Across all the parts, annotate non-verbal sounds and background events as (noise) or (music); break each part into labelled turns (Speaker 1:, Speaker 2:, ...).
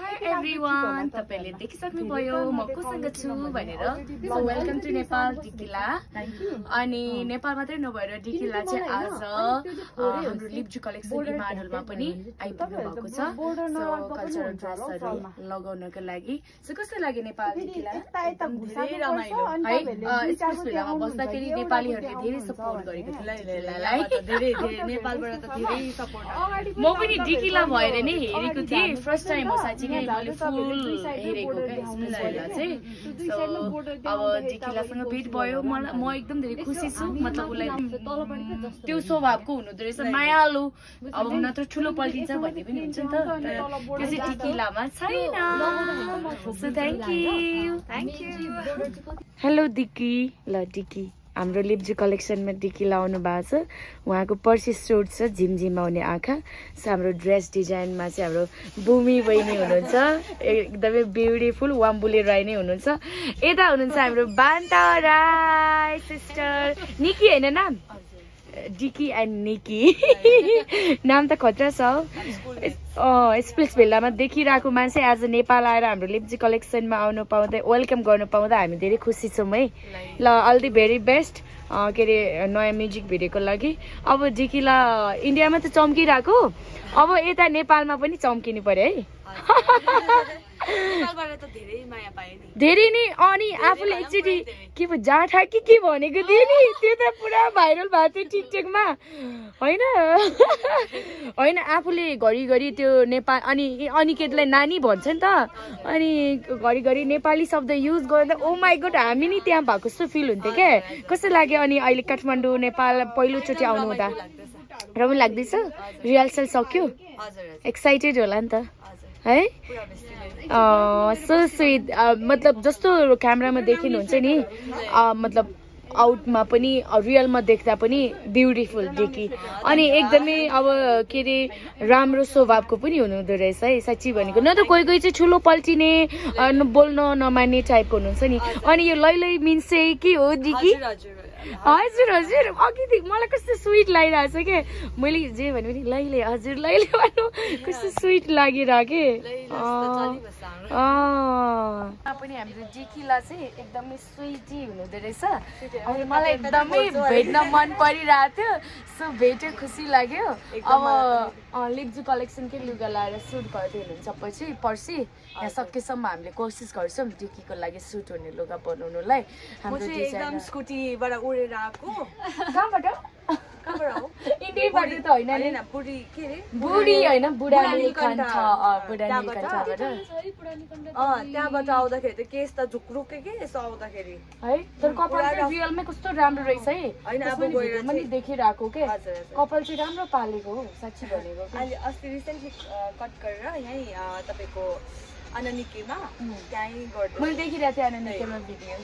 Speaker 1: High every one तपाईँले देखिसक्नुभयो म कोसँग छु भनेर so welcome to Nepal Dikila अनि नेपाल मात्रै नभएर डिकिला चाहिँ आज हाम्रो लिप्चु कलेक्सन इमानहरूमा पनि आइपुग्नु भएको छ सो कल्चरल ड्रेसहरू लगाउनको लागि सो कस्तो लाग्यो नेपाल डिकिला
Speaker 2: धेरै रमाइलो
Speaker 1: है मेलामा बस्दाखेरि नेपालीहरूले धेरै सपोर्ट गरेको थियो लैलालाई
Speaker 2: धेरै धेरै नेपालबाट त धेरै सपोर्ट
Speaker 1: म पनि डिकिला भएर नै हेरेको थिएँ फर्स्ट टाइम हो साँच्ची अब डिकिलासँग भेट भयो मलाई म एकदम धेरै खुसी छु मतलब उसलाई त्यो स्वभावको हुनुहुँदो रहेछ मायालु। अब नत्र ठुलो पल्टिन्छ भन्ने पनि हुन्छ नि त त्यो चाहिँ डिकिलामा छैन। So thank you thank you hello Diki ल डिकी हाम्रो लिप्जी कलेक्सनमा डिकी लाउनु भएको छ। उहाँको पर्सि सुट छ झिमझिम आउने आँखा। सो हाम्रो ड्रेस डिजाइनमा चाहिँ हाम्रो भूमि बहिनी हुनुहुन्छ। एकदमै ब्युटिफुल वाम्बुले राई नै हुनुहुन्छ। यता हुनुहुन्छ हाम्रो बान्ता राई सिस्टर निकी होइन नाम? डिकी एन्ड निकी। (laughs) नाम त खतरा छ हौ स्पेस भेल्लामा देखिरहेको मान्छे आज नेपाल आएर हाम्रो लिप्जी कलेक्सनमा आउनु पाउँदै वेलकम गर्नु पाउँदा हामी धेरै खुसी छौँ है। ल अल दि भेरी बेस्ट के अरे नयाँ म्युजिक भिडियोको लागि। अब डिकीला इन्डियामा त चम्किरहेको। अब यता नेपालमा पनि चम्किनु पर्यो है।
Speaker 2: धेरै नि।
Speaker 1: अनि आफूले एकचोटि के पो जाँठा कि के भनेको थिएँ नि? त्यो त पुरा भाइरल भएको थियो टिकटकमा। होइन? होइन आफूले घरिघरि त्यो नेपाल अनि अनिकेतलाई नानी भन्छ नि त। अनि घरिघरि नेपाली शब्द युज गर्दा ओ माई गड हामी नि त्यहाँ भएको जस्तो फिल हुन्थ्यो क्या। कस्तो लाग्यो? अनि अहिले काठमाडौँ नेपाल पहिलोचोटि आउनु हुँदा रमाइलो लाग्दैछ। रिहर्सल सक्यो? एक्साइटेड होला नि त। है? सो स्विट मतलब जस्तो क्यामरामा देखिनुहुन्छ नि मतलब आउटमा पनि रियलमा देख्दा पनि ब्युटिफुल देखि। अनि एकदमै अब के अरे राम्रो स्वभावको पनि हुनुहुँदो रहेछ है साँच्ची भनेको। न त कोही कोही चाहिँ ठुलो पल्टिने बोल्न नमान्ने टाइपको हुनुहुन्छ नि। अनि यो लै लै मिन्स चाहिँ के हो दिकी?
Speaker 2: हजुर हजुर।
Speaker 1: अघिदेखि मलाई कस्तो स्विट लागिरहेको छ के? मैले जे भने पनि लैले हजुर लैले भन्नु। कस्तो स्विट लागिरह्यो के
Speaker 2: चलिबस्छ हाम्रो
Speaker 1: अँ। पनि हाम्रो डिकिला चाहिँ एकदमै स्विटी हुनुहुँदो रहेछ। अनि मलाई एकदमै भेट्न मन परिरहेको थियो। सो भेट्यो खुसी लाग्यो। अब अँ, लिप्जू कलेक्सनकै लुगा लाएर सुट गर्दै हुनुहुन्छ पछि पर्सि। यहाँ सकेसम्म हामीले कोसिस गर्छौँ डिकीको लागि सुट हुने लुगा बनाउनुलाई। हाम्रो
Speaker 2: चाहिँ एकदम स्कुटीबाट उडेर आएको।
Speaker 1: कहाँबाट?
Speaker 2: त्यहाँबाट? आउँदाखेरि त केस त झुक्रुके के यसो आउँदाखेरि?
Speaker 1: है तर कपाल चाहिँ रियलमै कस्तो राम्रो रहेछ है।
Speaker 2: होइन,
Speaker 1: देखिरहेको के? कपाल चाहिँ राम्रो पालेको हो साँच्ची भनेको के।
Speaker 2: अहिले अस्ति रिसेन्टली कट गरेर यहीँ तपाईँको अननिकीमा
Speaker 1: उम्.
Speaker 2: त्यहीँ गर्दै
Speaker 1: मैले देखिरहेको थिएँ आनन्दमा भिडियो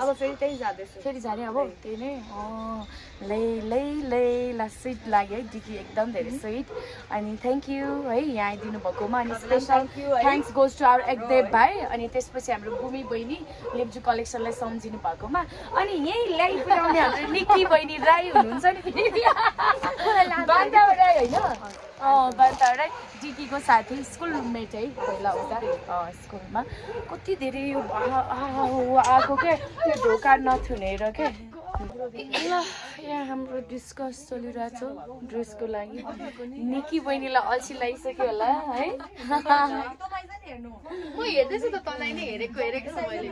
Speaker 2: अब फेरि त्यहीँ जाँदैछु
Speaker 1: फेरि जाने अब त्यही नै अँ, लै लै लै ला स्विट लाग्यो है डिकी एकदम धेरै स्विट अनि थ्याङ्क यू है यहाँ आइदिनु भएकोमा अनि special. Thanks goes to our Ekdev भाइ अनि त्यसपछि हाम्रो भूमि बहिनी लेप्चु कलेक्सनलाई सम्झिनु भएकोमा अनि यहीँ ल्याइ पुऱ्याउने हाम्रो निक्की बहिनी राई हुनुहुन्छ नि होइन राई डिकीको साथी स्कुल रुममेट है पहिला उता अँ, स्कुलमा। कति धेरै यो आएको क्या त्यो ढोका नथुनेर क्या ल यहाँ हाम्रो डिस्कस चलिरहेको छ ड्रेसको लागि। निकी बहिनीलाई अल्छी लागिसक्यो होला है?
Speaker 3: म हेर्दैछु त तँलाई नै हेरेको हेरेको छ मैले।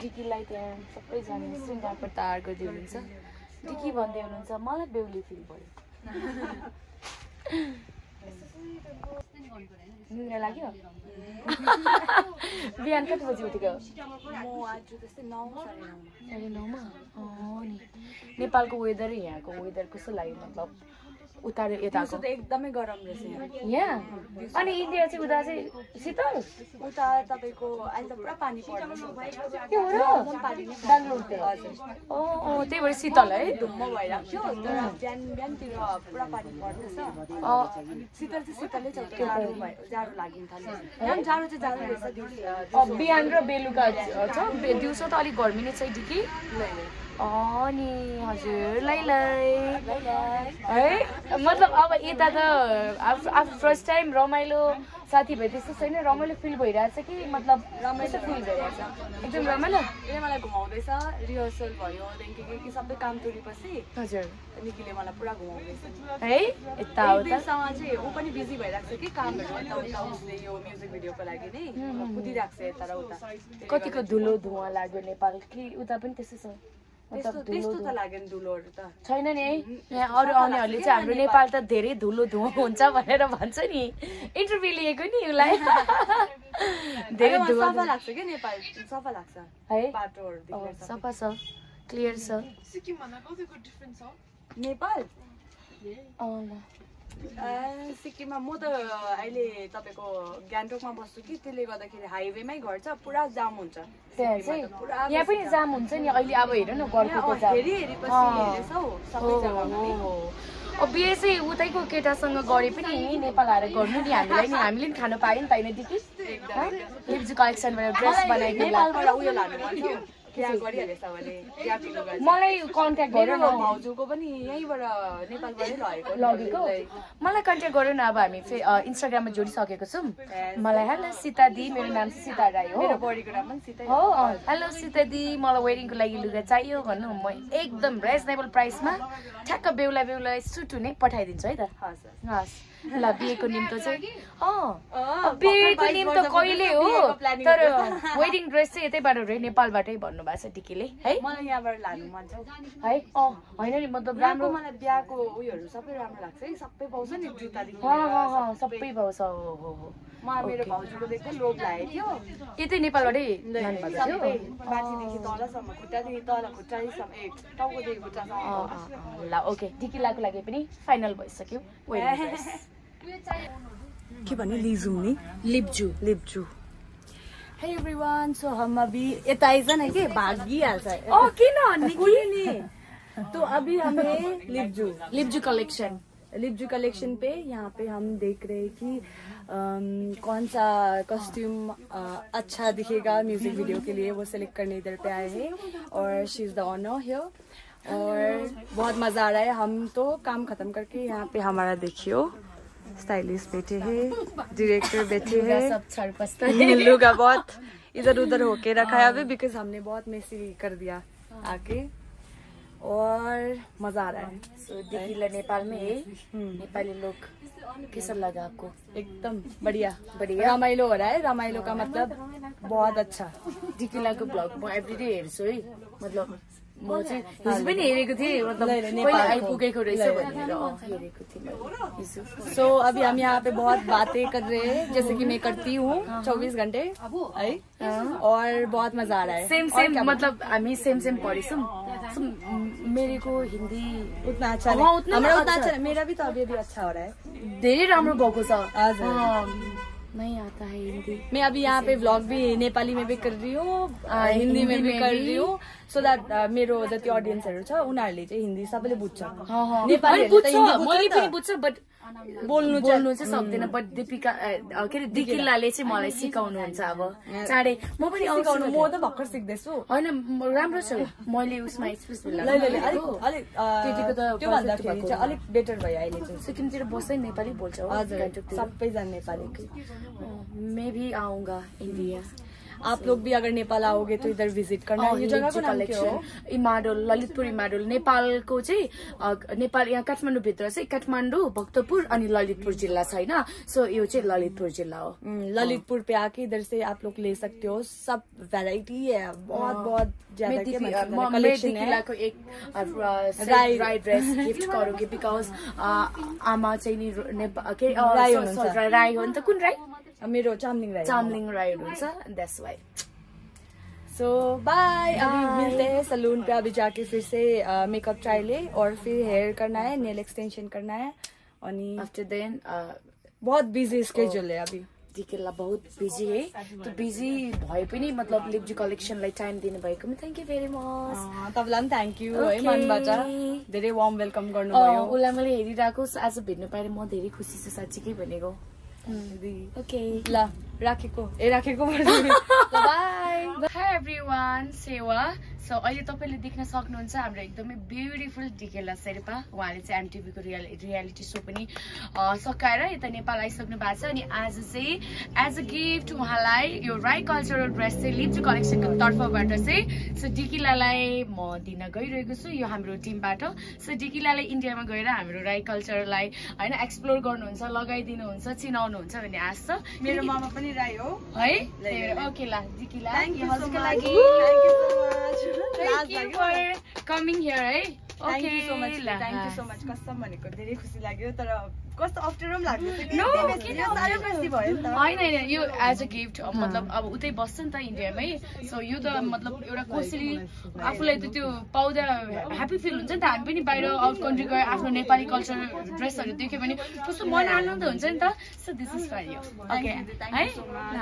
Speaker 1: डिकीलाई त्यहाँ सबैजना सिङ्गापुर तयार गरिदिनु हुन्छ डिकी भन्दै हुनुहुन्छ मलाई बेहुली फिल भयो। निन्द्रा लाग्यो बिहान कति बजी उठेको
Speaker 2: साढे नौमा
Speaker 1: नि नेपालको वेदर यहाँको वेदर कस्तो लाग्यो मतलब उता यताको।
Speaker 2: एकदमै गरम रहेछ यहाँ।
Speaker 1: अनि इन्डिया चाहिँ उता चाहिँ शीतल?
Speaker 2: उता तपाईँको अहिले त पुरा पानी
Speaker 1: हो अँ त्यही भएर शीतल है?
Speaker 2: धुम्म भइरहेको थियो तर बिहान बिहानतिर पुरा पानी पर्दैछ। शीतल चाहिँ शीतलै छ। जाडो भयो जाडो लाग्नु थाल्यो यहाँ जाडो चाहिँ जाडो रहेछ।
Speaker 1: बिहान र बेलुका छ। दिउँसो त अलिक गर्मी नै छ डिकी हजुर लै लै है मतलब अब यता त आफू आफू फर्स्ट टाइम रमाइलो साथीभाइ त्यस्तो छैन रमाइलो फिल भइरहेछ कि मतलब रमाइलो फिल भइरहेछ एकदम रमाइलो
Speaker 2: यसले मलाई घुमाउँदैछ रिहर्सल भयो त्यहाँदेखि के के सबै काम तुरेपछि
Speaker 1: हजुर
Speaker 2: निकिले मलाई पुरा घुमाउँदैछ
Speaker 1: है यताउता
Speaker 2: बिचमा चाहिँ ऊ पनि बिजी भइरहेको छ कि कामहरू यताउता उसले यो म्युजिक भिडियोको लागि नै कुदिरहेको छ यता र उता
Speaker 1: कतिको धुलो धुवा लाग्यो नेपाल कि उता पनि त्यस्तै छ धुलो छैन नि है। यहाँ अरू आउनेहरूले चाहिँ हाम्रो नेपाल त धेरै धुलो धुवा हुन्छ भनेर भन्छ नि। इन्टरभ्यू लिएको नि उसलाई। (laughs) धेरै
Speaker 2: सफा लाग्छ क्या नेपाल? सफा लाग्छ?
Speaker 1: है। सफा छ। क्लियर छ।
Speaker 2: नेपाल?
Speaker 1: अँ, ल।
Speaker 2: ए, सिक्किममा म त अहिले तपाईँको गान्तोकमा बस्छु कि त्यसले गर्दाखेरि हाइवेमै घर छ पुरा जाम हुन्छ।
Speaker 1: यहाँ पनि जाम। हुन्छ नि अहिले अब हेर न
Speaker 2: हेरी।
Speaker 1: अब बिहे चाहिँ उतैको केटासँग गरे पनि नेपाल आएर गर्नु नि हामीलाई नि हामीले नि खानु पायो नि त होइन दिदी। लिप्जू कलेक्सनबाट ड्रेस बनाइदिनु
Speaker 2: बिहा गरिहालेछ भने।
Speaker 1: मलाई कन्ट्याक्ट गर
Speaker 2: मेरो
Speaker 1: न।
Speaker 2: भाउजूको पनि यहीँबाट नेपालबाटै लगेको
Speaker 1: लगेको? मलाई कन्ट्याक्ट गरौँ न अब हामी इन्स्टाग्राममा जोडिसकेको छौँ। मलाई हेलो सीता दि मेरो नाम चाहिँ सीता राई हो।
Speaker 2: मेरो बडीको नाम पनि सितै
Speaker 1: हो। हेलो सीता दि मलाई वेडिङको लागि लुगा चाहियो भन्नु। म एकदम रिजनेबल प्राइसमा ठ्याक्क बेहुला बेहुला सुट हुने पठाइदिन्छु है त।
Speaker 2: हस्
Speaker 1: ल बिहेको निम्तो चाहिँ अँ
Speaker 2: अँ,
Speaker 1: अब बिहेको निम्तो
Speaker 2: 22
Speaker 1: कहिले हो? तर। वेडिङ ड्रेस चाहिँ यतैबाट रे नेपालबाटै भन्नुभएको छ टिकीले? है?
Speaker 2: मलाई यहाँबाट लानु मन छ।
Speaker 1: है? अँ होइन नि मतलब राम्रो
Speaker 2: मलाई बिहाको उयोहरू सबै राम्रो लाग्छ है। सबै पाउँछ नि जुत्तादेखि
Speaker 1: अँ सबै। पाउँछ हो हो हो।
Speaker 2: मेरो भाउजूको देख्दै लोभ लागेको थियो।
Speaker 1: यतै नेपालबाटै
Speaker 2: सबै माथिदेखि तलसम्म खुट्टादेखि तल खुट्टादेखिसम्म ए टाउकोदेखि खुट्टासम्म।
Speaker 1: अँ,
Speaker 2: पाउँछ।
Speaker 1: अँ, अँ, ल ओके। टिकिलाको लागि पनि फाइनल भइसक्यो।
Speaker 2: के भन्यो लिजुम नि
Speaker 1: लिप्जू।
Speaker 2: लिप्चू हे एभ्रिवान सो हम अभी आइज़ न कि भागिहाल्छ
Speaker 1: अँ किन
Speaker 2: कोई नहीं। तो अभी हमें लिप्जू
Speaker 1: लिप्जू कलेक्सन
Speaker 2: लिप्जू कलेक्शन पे यहाँ पे हम देख रहे हैं कि कौन सा कॉस्ट्यूम अच्छा दिखेगा म्यूज़िक वीडियो के लिए। वो सिलेक्ट करने इधर पे आए हैं और she is the owner here और बहुत मज़ा आ रहा है। हम तो काम खत्म करके यहाँ पे हमारा देखियो। स्टाइलिस्ट बैठे हैं डायरेक्टर बैठे हैं।
Speaker 1: सब (laughs) है।
Speaker 2: लुगा बहुत इधर उधर होके रखा है अभी बिकॉज़ हमने बहुत मेसी कर दिया आके। और मज़ा आ रहा है।
Speaker 1: सो दिदीलाई नेपालमै है नेपाली लोग कैसा लगा आपको?
Speaker 2: एकदम बढ़िया।
Speaker 1: बढ़िया।
Speaker 2: रमाइलो हो रहा है। रमाइलो का मतलब बहुत अच्छा।
Speaker 1: दिकिलाको ब्लग म एभ्रिडे हेर्छु है मतलब म चाहिँ हिजो पनि हेरेको थिएँ मतलब
Speaker 2: नेपालको।
Speaker 1: आइपुगेको रहेछ भनेर हेरेको थिएँ
Speaker 2: सो अभी हम यहाँ पे बहुत बातें कर रहे हैं जैसे कि मैं करती हूँ चौबीस घंटे। है। और बहुत मज़ा आ रहा है।
Speaker 1: सेम सेम मतलब हामी सेम सेम पढेछौँ So, म- मेरेको हिन्दी
Speaker 2: उतना अच्छा नहीं
Speaker 1: उतना
Speaker 2: हमारा
Speaker 1: अच्छा।
Speaker 2: मेरा भी तो अभी अभी अच्छा हो रहा है
Speaker 1: धेरै राम्रो भएको छ। नहीं आता है हिन्दी।
Speaker 2: मैं अभी यहाँ पे व्लॉग भी नेपाली में भी कर रही हूँ हिन्दी में भी कर। रही हूँ सो द्याट मेरो जति अडियन्सहरू छ उनीहरूले चाहिँ हिन्दी सबैले बुझ्छ।
Speaker 1: अनि
Speaker 2: नेपालीहरूले
Speaker 1: बुझ्छ
Speaker 2: त हिन्दी बुझ्छ
Speaker 1: मैले
Speaker 2: नि त।
Speaker 1: पनि बुझ्छ बट
Speaker 2: बोल्नु
Speaker 1: बोल्नु चाहिँ सक्दैन बट दिपिका के अरे दिकिलाले चाहिँ मलाई सिकाउनुहुन्छ अब। चाँडै। म पनि
Speaker 2: सिकाउनु? म। त भर्खर सिक्दैछु।
Speaker 1: होइन राम्रो छ। मैले उसमा एक्सप्रेस
Speaker 2: अलिक बेटर भयो अहिले चाहिँ।
Speaker 1: सिक्किमतिर बस्दै नेपाली बोल्छ।
Speaker 2: सबैजना नेपाली।
Speaker 1: अँ, मैं भी आऊंगा इंडिया
Speaker 2: आप लोग भी अगर नेपाल आओगे तो इधर विजिट करना
Speaker 1: अँ,
Speaker 2: ये जगह को
Speaker 1: लिप्चू
Speaker 2: नाम क्या हो?
Speaker 1: कलेक्सन इमाडोल ललितपुर इमाडोल। नेपालको चाहिँ नेपाल यहाँ काठमाडौँभित्र चाहिँ काठमाडौँ भक्तपुर अनि ललितपुर जिल्ला छ होइन सो यो चाहिँ ललितपुर जिल्ला हो।
Speaker 2: हम्म, ललितपुर पे आके इधर से आप लोग ले सकते हो। सब वैरायटी है। बहुत बहुत ज्यादा
Speaker 1: एक ड्रेस गिफ्ट गरोगे बिकज आमा चाहिँ
Speaker 2: राई
Speaker 1: हो नि त। कुन राई?
Speaker 2: मेरो चामलिङ राई
Speaker 1: चामलिङ राई हुनुहुन्छ द्याट्स वाइ
Speaker 2: सो बाय अभी. मिलते हैं सलून पे अभी जाके फिर से मेकअप ट्राई ले और फिर हेयर करना है नेल एक्सटेंशन करना है अनि
Speaker 1: आफ्टर देन
Speaker 2: बहुत बिजी स्केड्यूल है अभी।
Speaker 1: दिकेला बहुत बिजी है। त्यो बिजी भए पनि मतलब लिप्जी कलेक्सनलाई टाइम दिनुभएकोमा थ्याङ्क यू भेरी मच
Speaker 2: तपाईँलाई पनि थ्याङ्क यू है. मनबाट। धेरै वार्म वेलकम गर्नुभयो।
Speaker 1: उसलाई मैले हेरिरहेको आज भेट्नु पाएर म धेरै खुसी छु साँच्चीकै भनेको।
Speaker 2: दिदी।
Speaker 1: ओके
Speaker 2: ल राखेको ए राखेको बाई
Speaker 1: एभ्री सेवा सो अहिले तपाईँले देख्न सक्नुहुन्छ हाम्रो एकदमै ब्युटिफुल डिकेला शेर्पा। उहाँले चाहिँ एमटिभीको रियल रियालिटी सो पनि सकाएर यता नेपाल आइसक्नु भएको छ। अनि आज चाहिँ एज अ गिफ्ट उहाँलाई यो राई कल्चरल ड्रेस चाहिँ लिप्चु कलेक्सनको तर्फबाट चाहिँ सो डिकिलालाई म दिन गइरहेको छु यो हाम्रो टिमबाट सो डिकिलालाई इन्डियामा गएर हाम्रो राई कल्चरलाई होइन एक्सप्लोर गर्नुहुन्छ लगाइदिनुहुन्छ चिनाउनुहुन्छ भन्ने आश छ।
Speaker 2: मेरो मामा पनि राई हो।
Speaker 1: है? ओके ला डिकिला।
Speaker 2: Thank you so
Speaker 1: हजुरको
Speaker 2: much.
Speaker 1: लागि coming here है
Speaker 2: Thank you so much.
Speaker 1: ल,
Speaker 2: Thank you so
Speaker 1: हस्।
Speaker 2: much. कसम भनेको धेरै खुसी लाग्यो तर कस्तो अप्ठ्यारो लाग्यो
Speaker 1: होइन होइन यो एज अ। गिफ्ट मतलब अब उतै बस्छ नि त इन्डियामै। सो यो त मतलब एउटा कसरी आफूलाई त त्यो पाउँदा ह्याप्पी फिल हुन्छ नि त। हामी पनि बाहिर आउट कन्ट्री गएर आफ्नो नेपाली कल्चर ड्रेसहरू देख्यो भने कस्तो मन आनन्द हुन्छ नि त। So this is for you okay है.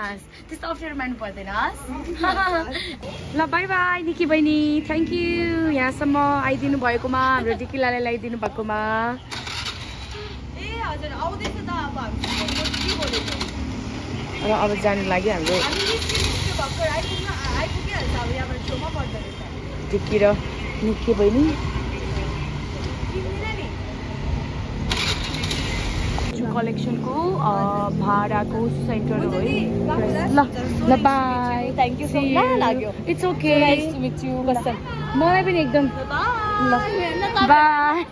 Speaker 1: हस् त्यस्तो अप्ठ्यारो मान्नु पर्दैन। हस् ल बाई बाई निकी बहिनी. थ्याङ्क यू यहाँसम्म आइदिनु भएकोमा हाम्रो डिकिलालाई ल्याइदिनु भएकोमा
Speaker 2: हजुर आउँदैछ त अब हामी
Speaker 1: र अब जानु लाग्यो हाम्रो। र निकी बहिनी। कलेक्सनको भाडाको सेन्टर हो है।
Speaker 2: ल
Speaker 1: ल। ल बाई
Speaker 2: so much. लाग्यो।
Speaker 1: इट्स ओके मलाई पनि एकदम
Speaker 2: बाई
Speaker 1: बाई